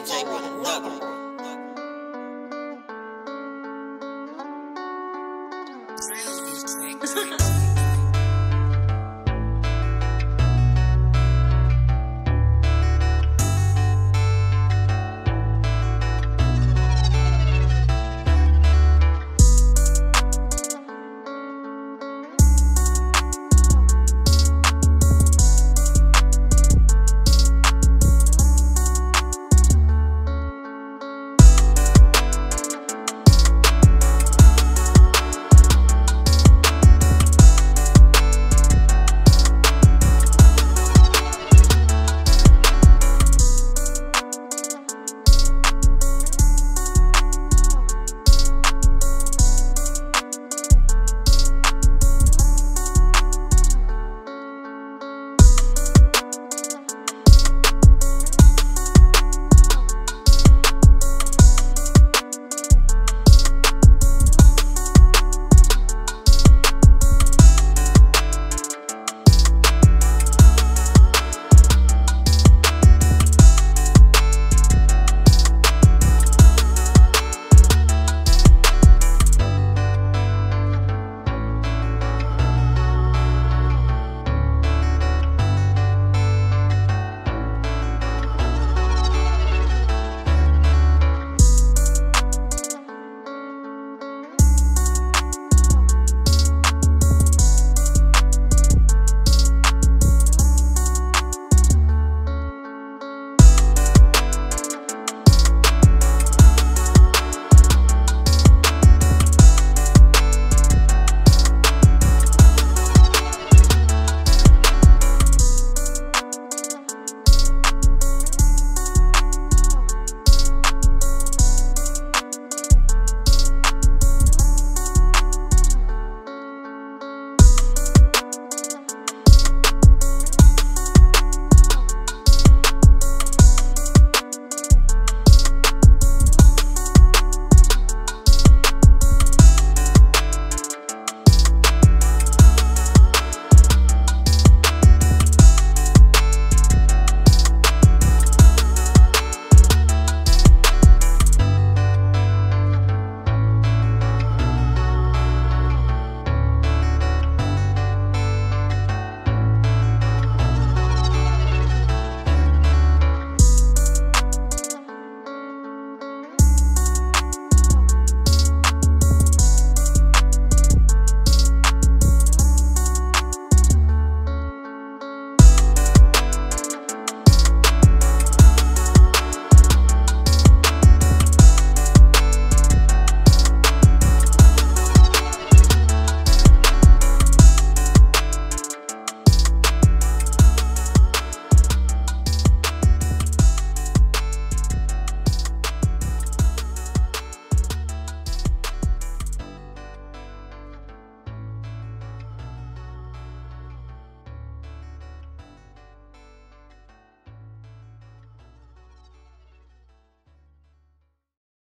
DJ with another. Real.